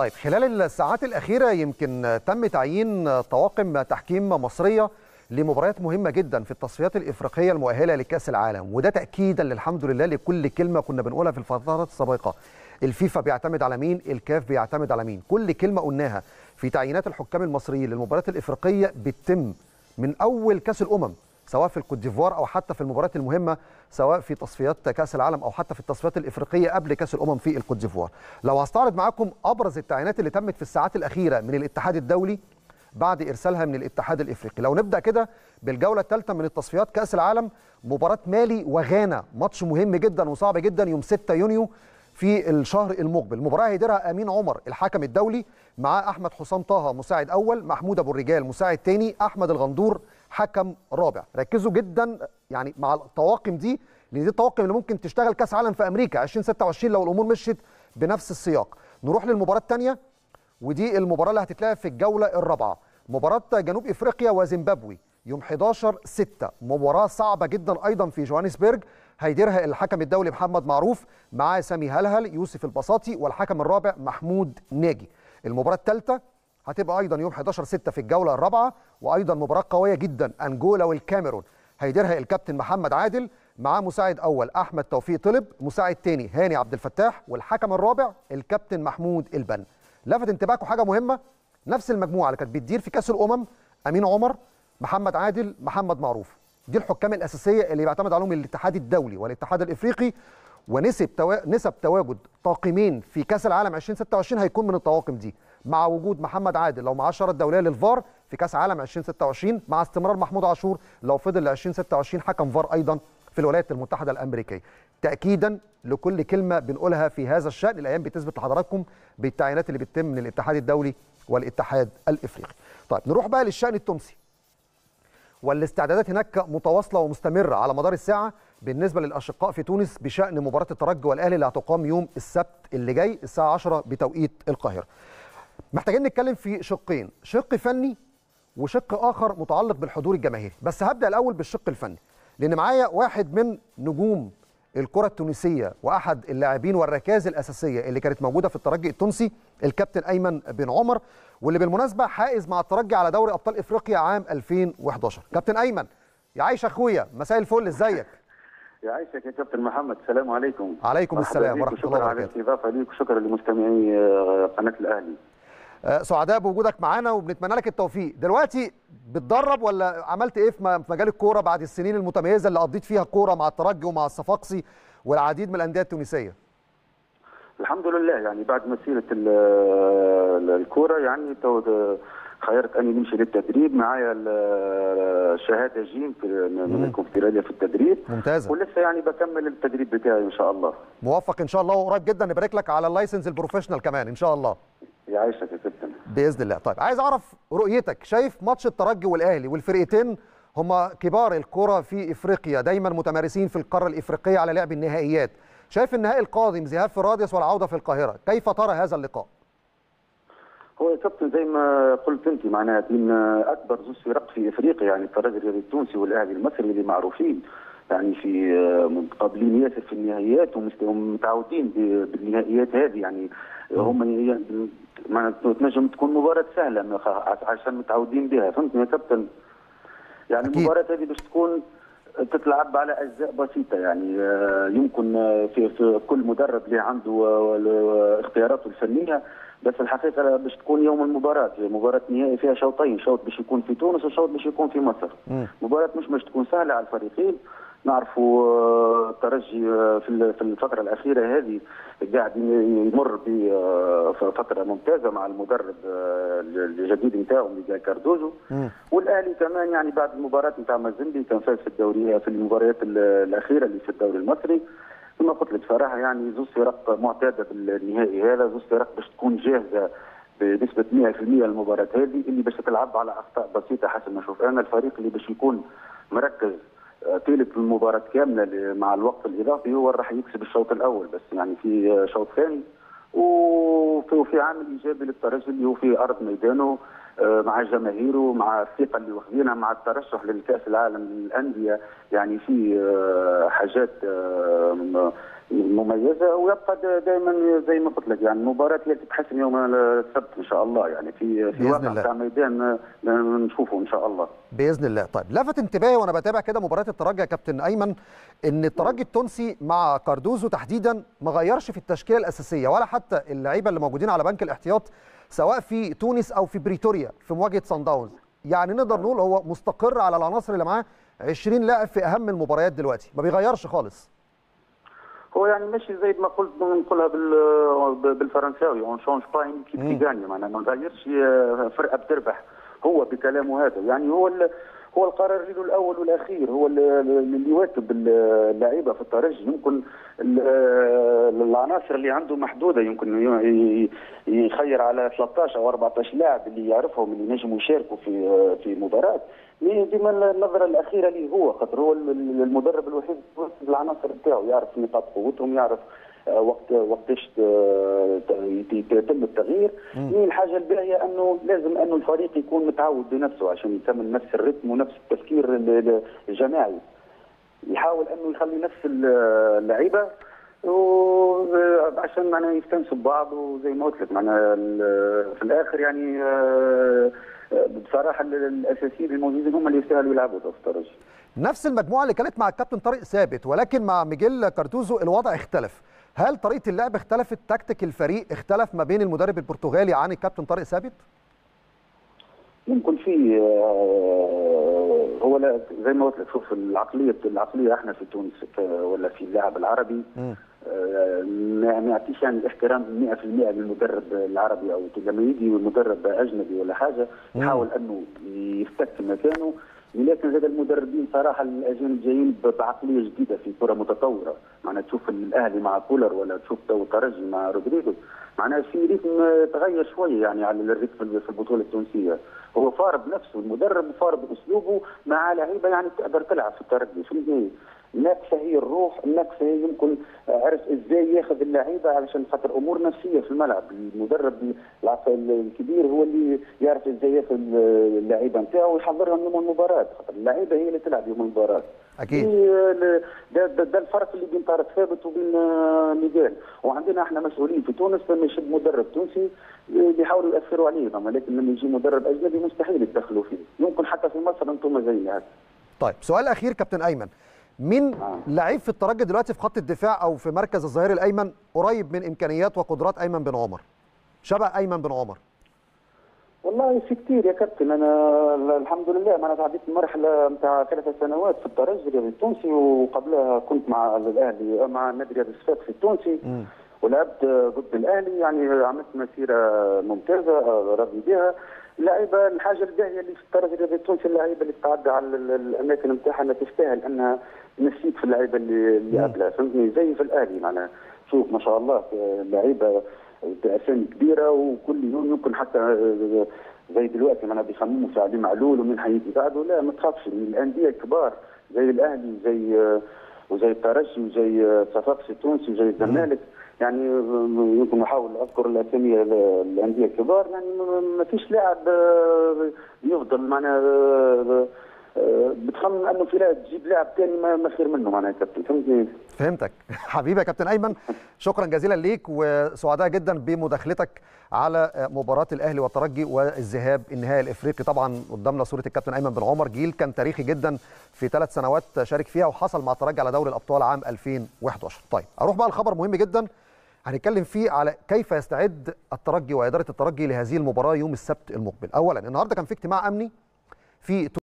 طيب خلال الساعات الأخيرة يمكن تم تعيين طواقم تحكيم مصرية لمباريات مهمة جدا في التصفيات الإفريقية المؤهلة لكأس العالم وده تأكيدا للحمد لله لكل كلمة كنا بنقولها في الفترات السابقة. الفيفا بيعتمد على مين؟ الكاف بيعتمد على مين؟ كل كلمة قلناها في تعيينات الحكام المصريين للمباريات الإفريقية بتتم من أول كأس الأمم سواء في الكوت ديفوار أو حتى في المباريات المهمة سواء في تصفيات كأس العالم أو حتى في التصفيات الإفريقية قبل كأس الأمم في الكوت ديفوار لو هستعرض معاكم أبرز التعيينات اللي تمت في الساعات الأخيرة من الاتحاد الدولي بعد إرسالها من الاتحاد الإفريقي. لو نبدأ كده بالجولة الثالثة من التصفيات كأس العالم مباراة مالي وغانا ماتش مهم جدا وصعب جدا يوم 6 يونيو في الشهر المقبل. المباراه هيديرها أمين عمر الحكم الدولي مع أحمد حسام طه مساعد أول محمود أبو الرجال مساعد ثاني أحمد الغندور حكم رابع. ركزوا جدا يعني مع الطواقم دي لأن دي الطواقم اللي ممكن تشتغل كأس عالم في أمريكا 2026 لو الأمور مشيت بنفس السياق. نروح للمباراة الثانية ودي المباراة اللي هتتلعب في الجولة الرابعة. مباراة جنوب إفريقيا وزيمبابوي. يوم 11 6 مباراة صعبة جدا أيضا في جوهانسبرج. هيديرها الحكم الدولي محمد معروف معاه سامي هلهل يوسف البساطي والحكم الرابع محمود ناجي. المباراة الثالثه هتبقى أيضا يوم 11 6 في الجولة الرابعة وأيضا مباراة قوية جدا أنجولا والكاميرون. هيديرها الكابتن محمد عادل معاه مساعد أول أحمد توفيق طلب مساعد ثاني هاني عبد الفتاح والحكم الرابع الكابتن محمود البن. لفت انتباهكم حاجة مهمة نفس المجموعة اللي كانت بتدير في كأس الأمم أمين عمر محمد عادل محمد معروف. دي الحكام الأساسية اللي بيعتمد عليهم الاتحاد الدولي والاتحاد الإفريقي ونسب توا... نسب تواجد طاقمين في كأس العالم 2026 هيكون من الطواقم دي. مع وجود محمد عادل لو معاه الشاره الدولية للفار في كأس عالم 2026 مع استمرار محمود عاشور لو فضل ل 2026 حكم فار أيضا في الولايات المتحدة الأمريكية. تاكيدا لكل كلمة بنقولها في هذا الشأن الأيام بتثبت لحضراتكم بالتعيينات اللي بتتم من الاتحاد الدولي والاتحاد الإفريقي. طيب نروح بقى للشأن التونسي. والاستعدادات هناك متواصلة ومستمرة على مدار الساعة بالنسبة للأشقاء في تونس بشأن مباراة الترجي والأهلي اللي هتقام يوم السبت اللي جاي الساعة 10 بتوقيت القاهرة. محتاجين نتكلم في شقين، شق فني وشق آخر متعلق بالحضور الجماهيري، بس هبدأ الأول بالشق الفني لأن معايا واحد من نجوم الكرة التونسية وأحد اللاعبين والركائز الأساسية اللي كانت موجودة في الترجي التونسي الكابتن أيمن بن عمر واللي بالمناسبة حائز مع الترجي على دوري أبطال إفريقيا عام 2011 كابتن أيمن يا عايش أخويا مساء الفل إزيك؟ يعيشك يا كابتن محمد السلام عليكم. عليكم السلام ورحمة الله وبركاته شكرا على الاستضافة ليك وشكرا لمستمعي قناة الأهلي. سعداء بوجودك معانا وبنتمنى لك التوفيق. دلوقتي بتدرب ولا عملت إيه في مجال الكورة بعد السنين المتميزة اللي قضيت فيها الكورة مع الترجي ومع الصفاقسي والعديد من الأندية التونسية؟ الحمد لله. يعني بعد مسيرة الكورة يعني خيرت أني نمشي للتدريب. معايا الشهاده جيم من الكونفدرالية في التدريب. ممتازة. ولسه يعني بكمل التدريب بتاعي إن شاء الله. موفق إن شاء الله. وقريب جدا نبارك لك على ال license ال professional كمان إن شاء الله. يعيشك يا كابتن بإذن الله. طيب عايز أعرف رؤيتك. شايف ماتش الترجي والأهلي والفرقتين هم كبار الكرة في إفريقيا دايما متمرسين في القارة الإفريقية على لعب النهائيات. شايف النهائي القادم ذهاب في رادس والعوده في القاهرة؟ كيف ترى هذا اللقاء؟ هو يا كابتن زي ما قلت أنت معناها بين أكبر زوج فرق في إفريقيا يعني الترجي التونسي والأهلي المصري اللي معروفين. يعني في متقابلين ياسر في النهائيات ومتعودين بالنهائيات هذه يعني. هم يعني تنجم تكون مباراة سهلة عشان متعودين بها فهمتني يا كابتن؟ يعني المباراة هذه باش تكون تتلعب على أجزاء بسيطة يعني يمكن في, في كل مدرب اللي عنده اختياراته الفنية بس الحقيقة باش تكون يوم المباراة مباراة نهائي فيها شوطين شوط باش يكون في تونس وشوط باش يكون في مصر. مباراة مش باش تكون سهلة على الفريقين نعرفوا الترجي في في الفترة الأخيرة هذه قاعد يمر بفتره ممتازة مع المدرب الجديد نتاعو ميغال كاردوزو. والأهلي كمان يعني بعد المباراة نتاع مازندي كان فاز في الدوري في المباريات الأخيرة اللي في الدوري المصري. كما قلت لك صراحة يعني زوج فرق معتادة بالنهائي هذا زوج فرق باش تكون جاهزة بنسبة 100% المباراة هذه اللي باش تلعب على أخطاء بسيطة حسب ما نشوف أنا الفريق اللي باش يكون مركز طيلة المباراة كاملة مع الوقت الإضافي هو راح يكسب الشوط الأول بس يعني في شوط ثاني. وفي عامل إيجابي للترجي اللي هو في أرض ميدانه. مع جماهيره مع الثقة اللي واخدينها مع الترشح للكأس العالم للأندية. يعني في حاجات مميزة ويبقى دائما زي ما قلت لك يعني المباراة هي تتحسم يوم السبت إن شاء الله. يعني في في واقع بتاع ميدان نشوفه إن شاء الله. بإذن الله. طيب لفت انتباهي وأنا بتابع كده مباراة الترجي يا كابتن أيمن إن الترجي التونسي مع كاردوزو تحديدا ما غيرش في التشكيلة الأساسية ولا حتى اللعيبة اللي موجودين على بنك الاحتياط سواء في تونس أو في بريتوريا في مواجهة سان داونز. يعني نقدر نقول هو مستقر على العناصر اللي معاه 20 لاعب في أهم المباريات دلوقتي. ما بيغيرش خالص. هو يعني ماشي زي ما قلت نقولها بالفرنساوي. on change pas équipe qui gagne معناها ما نغيرش فرقة بتربح. هو بكلامه هذا. يعني هو هو القرار له الأول والأخير هو اللي يواكب اللعيبة في الترجي يمكن العناصر اللي عنده محدودة يمكن يخير على 13 أو 14 لاعب اللي يعرفهم اللي ينجموا يشاركوا في في مباراة. ديما النظرة الأخيرة ليه هو خاطر هو المدرب الوحيد العناصر بتاعه يعرف نقاط قوتهم يعرف وقت وقتاش يتم التغيير. هي الحاجة الباهية أنه لازم أنه الفريق يكون متعود بنفسه عشان يكمل نفس الرتم ونفس التفكير الجماعي. يحاول أنه يخلي نفس اللعيبة عشان معناها يستنسوا ببعض وزي ما قلت لك معناها في الآخر يعني بصراحة الأساسيين الموجودين هم اللي يستاهلوا يلعبوا في نفس المجموعة اللي كانت مع الكابتن طارق ثابت ولكن مع ميجيل كارتوزو الوضع اختلف. هل طريقة اللعب اختلفت؟ تكتيك الفريق اختلف ما بين المدرب البرتغالي عن الكابتن طارق ثابت؟ يمكن في هو لا زي ما قلت لك شوف العقلية العقلية إحنا في تونس ولا في اللاعب العربي ما يعطيش يعني الاحترام 100% للمدرب العربي أو لما يجي مدرب أجنبي ولا حاجة يحاول أنه يفتك مكانه. لكن زاد المدربين صراحة الأجانب جايين بعقلية جديدة في كرة متطورة. معناها تشوف الأهلي مع كولر ولا تشوف تو الترجي مع رودريغو معناها في rythme تغير شوية يعني على ال rythme في البطولة التونسية. هو فار بنفسه المدرب فار بأسلوبه مع لعيبة يعني تقدر تلعب في الترجي فهمتني؟ الناقصه هي الروح الناقصه هي يمكن عرف إزاي ياخذ اللعيبة علشان خاطر أمور نفسية في الملعب. المدرب الكبير هو اللي يعرف إزاي ياخذ اللعيبة نتاعو ويحضرهم يوم المباراة خاطر اللعيبة هي اللي تلعب يوم المباراة. أكيد. ده, ده, ده الفرق اللي بين طارق ثابت وبين ميغال وعندنا إحنا مسؤولين في تونس لما يشد مدرب تونسي بيحاولوا يأثروا عليه. لكن لما يجي مدرب أجنبي مستحيل يتدخلوا فيه. يمكن حتى في مصر أنتم زي هذا طيب سؤال أخير كابتن أيمن. مين آه. لعيب في الترجي دلوقتي في خط الدفاع أو في مركز الظهير الأيمن قريب من إمكانيات وقدرات أيمن بن عمر؟ شبه أيمن بن عمر. والله في كثير يا كابتن. أنا الحمد لله ما أنا تعديت المرحلة نتاع ثلاث سنوات في الترجي التونسي وقبلها كنت مع الأهلي مع نادي رياض الصفاقسي التونسي. م. ولعبت ضد الأهلي يعني عملت مسيرة ممتازة راضي بها. اللعيبه الحاجة الباهية اللي في الترجي الرياضي التونسي اللعيبة اللي تتعدى على الأماكن نتاعها انها تستاهل أنها نسيت في اللعيبة اللي اللي قبلها. فهمتني؟ زي في الأهلي معناها. شوف ما شاء الله لعيبة اسامي كبيرة وكل يوم يمكن حتى زي دلوقتي معناها بيخمموا في علي معلول ومن حيجي بعده لا ما تخافش الأندية الكبار زي الأهلي زي وزي الترجي وزي صفاقسي التونسي وزي الزمالك يعني يمكن نحاول أذكر الأسامي الأندية الكبار يعني ما فيش لاعب يفضل معناها بتخمن إنه في لاعب تجيب لاعب ثاني ما خير منه معناها كابتن فهمتني؟ فهمتك. حبيبي يا كابتن أيمن شكرا جزيلا ليك وسعداء جدا بمداخلتك على مباراة الأهلي والترجي والذهاب النهائي الإفريقي. طبعا قدامنا صورة الكابتن أيمن بن عمر جيل كان تاريخي جدا في ثلاث سنوات شارك فيها وحصل مع الترجي على دوري الأبطال عام 2011 طيب أروح بقى الخبر مهم جدا. هنتكلم فيه على كيف يستعد الترجي وإدارة الترجي لهذه المباراة يوم السبت المقبل. اولا النهارده كان في اجتماع أمني في